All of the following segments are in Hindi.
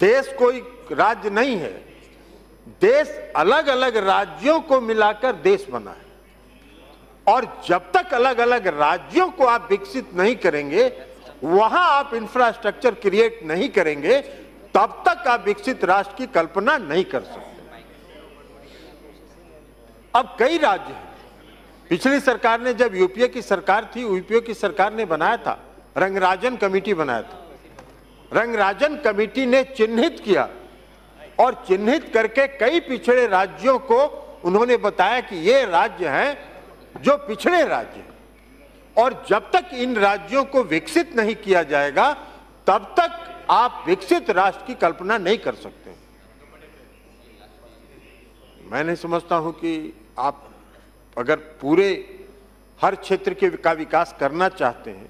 देश कोई राज्य नहीं है। देश अलग अलग राज्यों को मिलाकर देश बना है। और जब तक अलग अलग राज्यों को आप विकसित नहीं करेंगे, वहाँ आप इंफ्रास्ट्रक्चर क्रिएट नहीं करेंगे, तब तक आप विकसित राष्ट्र की कल्पना नहीं कर सकते। अब कई राज्य हैं। पिछली सरकार ने जब यूपीए की सरकार थी, यूपीए की सरकार ने बनाया था, रंगराजन कमेटी बनाया था। रंगराजन कमेटी ने चिन्हित किया और चिन्हित करके कई पिछड़े राज्यों को उन्होंने बताया कि ये राज्य हैं जो पिछड़े राज्य और जब तक इन राज्यों को विकसित नहीं किया जाएगा, तब तक आप विकसित राष्ट्र की कल्पना नहीं कर सकते। मैं नहीं समझता हूँ कि आप अगर पूरे हर क्षेत्र के का विकास करना चाहते हैं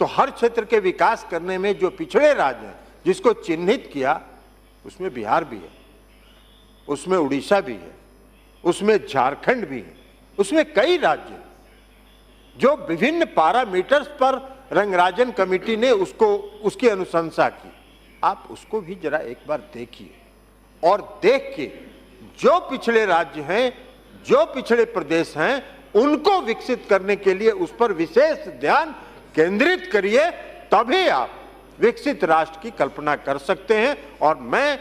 तो हर क्षेत्र के विकास करने में जो पिछड़े राज्य हैं, जिसको चिन्हित किया, उसमें बिहार भी है, उसमें उड़ीसा भी है, उसमें झारखंड भी है, उसमें कई राज्य जो विभिन्न पैरामीटर्स पर रंगराजन कमेटी ने उसको, उसकी अनुशंसा की। आप उसको भी जरा एक बार देखिए और देख के जो पिछड़े राज्य हैं, जो पिछड़े प्रदेश हैं, उनको विकसित करने के लिए उस पर विशेष ध्यान केंद्रित करिए तभी आप विकसित राष्ट्र की कल्पना कर सकते हैं। और मैं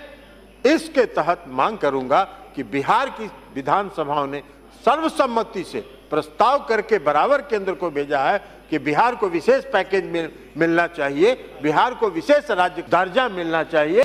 इसके तहत मांग करूँगा कि बिहार की विधानसभाओं ने सर्वसम्मति से प्रस्ताव करके बराबर केंद्र को भेजा है कि बिहार को विशेष पैकेज मिल, मिलना चाहिए बिहार को विशेष राज्य दर्जा मिलना चाहिए।